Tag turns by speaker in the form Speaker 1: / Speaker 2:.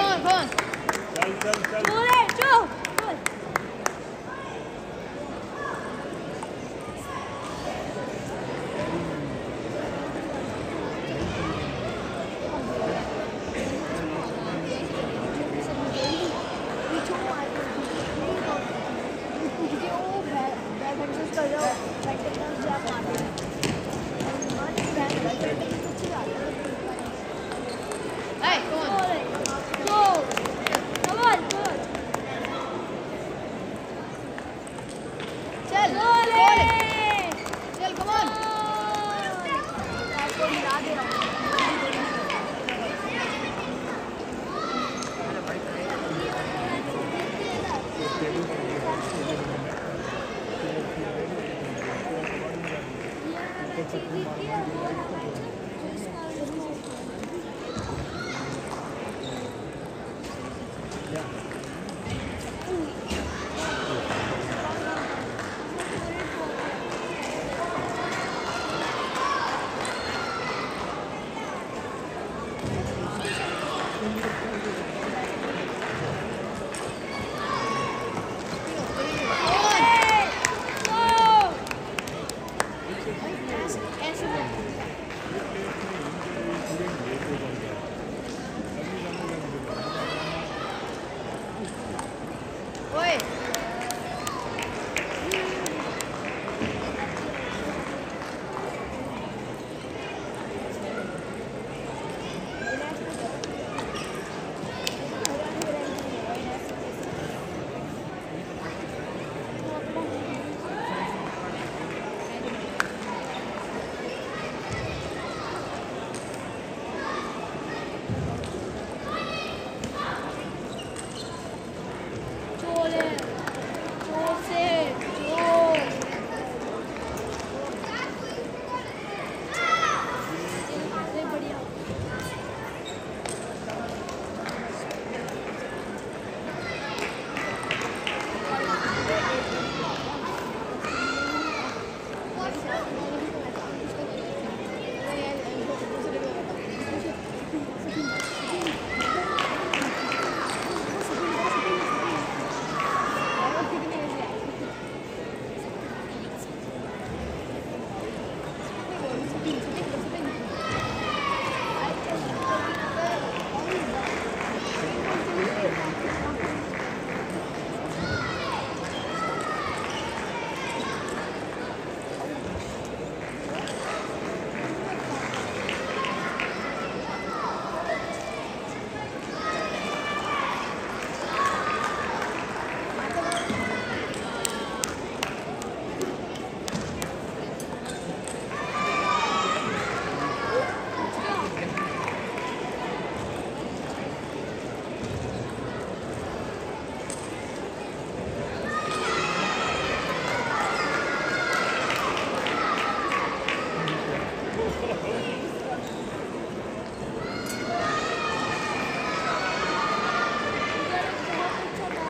Speaker 1: Vamos, vamos. Moleque, tchau. ชีวิตที่